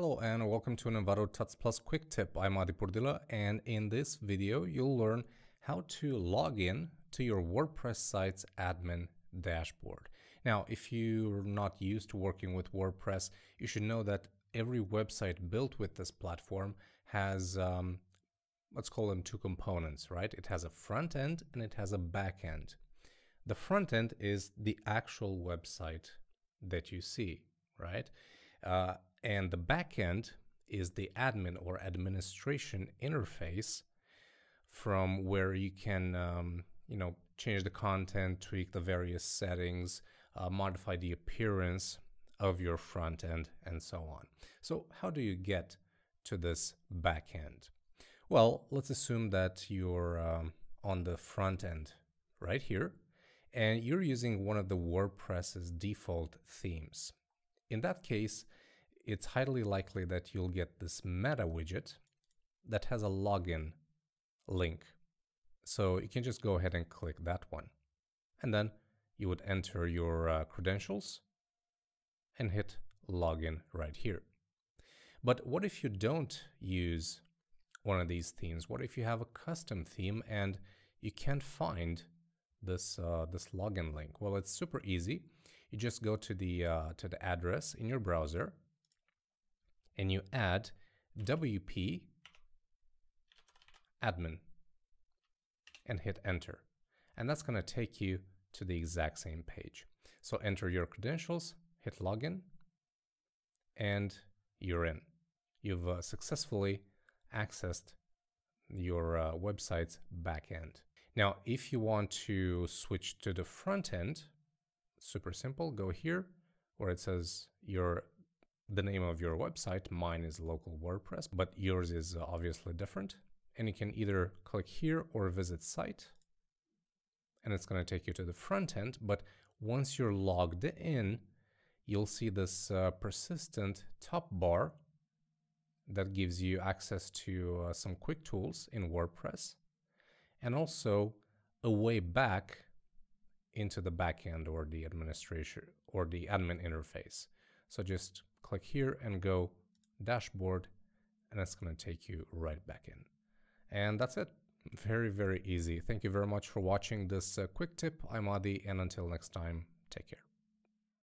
Hello and welcome to an Envato Tuts Plus quick tip. I'm Adi Purdila and in this video you'll learn how to log in to your WordPress site's admin dashboard. Now if you're not used to working with WordPress, you should know that every website built with this platform has um, let's call them two components, right? It has a front end and it has a back end. The front end is the actual website that you see, right? Uh, and the backend is the admin or administration interface from where you can, um, you know, change the content, tweak the various settings, uh, modify the appearance of your front end, and so on. So how do you get to this backend? Well, let's assume that you're um, on the front end right here, and you're using one of the WordPress's default themes. In that case, it's highly likely that you'll get this meta widget that has a login link. So you can just go ahead and click that one. And then you would enter your uh, credentials and hit login right here. But what if you don't use one of these themes? What if you have a custom theme and you can't find this uh, this login link? Well, it's super easy. You just go to the uh, to the address in your browser and you add WP admin and hit enter. And that's going to take you to the exact same page. So enter your credentials, hit login, and you're in. You've uh, successfully accessed your uh, website's backend. Now, if you want to switch to the front end, super simple, go here where it says your the name of your website. Mine is local WordPress, but yours is obviously different. And you can either click here or visit site, and it's going to take you to the front end. But once you're logged in, you'll see this uh, persistent top bar that gives you access to uh, some quick tools in WordPress and also a way back into the backend or the administration or the admin interface. So just click here and go dashboard and it's going to take you right back in. And that's it. Very, very easy. Thank you very much for watching this uh, quick tip. I'm Adi and until next time, take care.